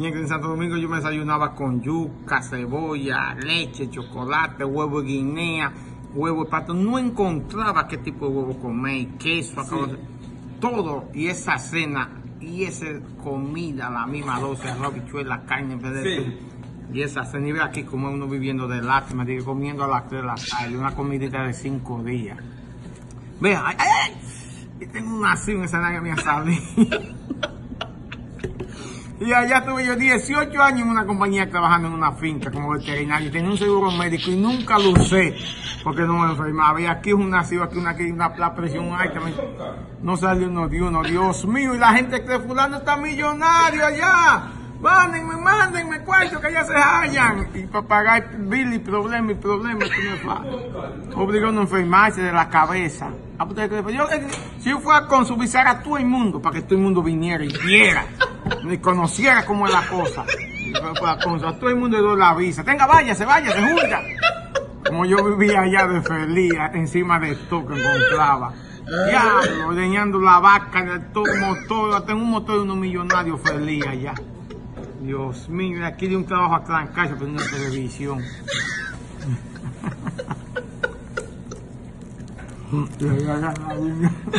En Santo Domingo yo me desayunaba con yuca, cebolla, leche, chocolate, huevo de guinea, huevo de pato. No encontraba qué tipo de huevo comer, queso, todo. Y esa cena y esa comida, la misma doce, bichuela, carne, en vez de Sí. Y esa cena, y ve aquí como uno viviendo de lástima, digo, comiendo a las 3 de la tarde, una comidita de 5 días. Vea, ay, ay, ay, y tengo una así, un escenario salí. Y allá tuve yo 18 años en una compañía trabajando en una finca como veterinario. Tenía un seguro médico y nunca lo usé porque no me enfermaba. Y aquí una ciudad, aquí una, aquí una la presión alta. No salió uno de uno, Dios mío. Y la gente que fulano está millonario allá. Mándenme, mándenme cuarto que allá se hallan. Y para pagar bill y problema y problema. no. Obligó a no enfermarse de la cabeza. Ah, ¿usted cree? Pues eh, si yo fuera a consubizar a todo el mundo para que todo el mundo viniera y viera y conociera cómo es la cosa. Para- todo el mundo le doy la visa. Tenga, váyase, váyase, junta. Como yo vivía allá de feliz, encima de esto que encontraba. Diablo, ordeñando la vaca, todo motor, tengo un motor de unos millonarios feliz allá. Dios mío, aquí de un trabajo a trancarse, pero una televisión.